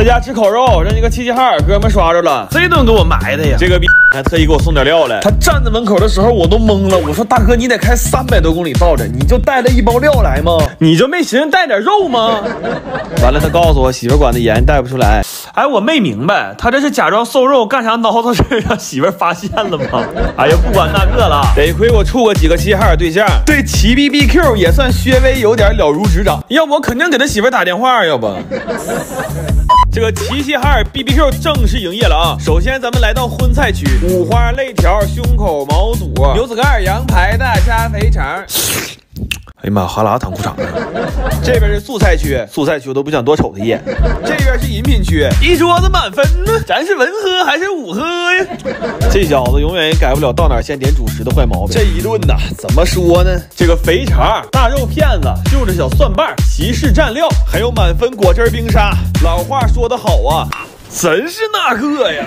在家吃烤肉，让一个齐齐哈尔哥们刷着了，这顿给我埋的呀！这个逼还特意给我送点料来。他站在门口的时候，我都懵了。我说大哥，你得开三百多公里到这，你就带了一包料来吗？你就没寻思带点肉吗？完了，他告诉我媳妇管的严，带不出来。哎，我没明白，他这是假装瘦肉干啥孬子事让媳妇发现了吗？哎呀，不管那个了，得亏我处过几个齐齐哈尔对象，对齐 B B Q 也算稍微有点了如指掌。要不我肯定给他媳妇打电话，要不。这个齐齐哈尔 B B Q 正式营业了啊！首先咱们来到荤菜区，五花肋条、胸口、毛肚、牛子盖、羊排、大虾、肥肠。哎呀妈，哈喇淌裤衩了。这边是素菜区，素菜区我都不想多瞅他一眼。这边是饮品区，一桌子满分呢，咱是文喝还是武喝呀？这小子永远也改不了到哪先点主食的坏毛病。这一顿呐，怎么说呢？这个肥肠、大肉片子、就着小蒜瓣、骑士蘸料，还有满分果汁冰沙。老话说得好啊，真是那个呀。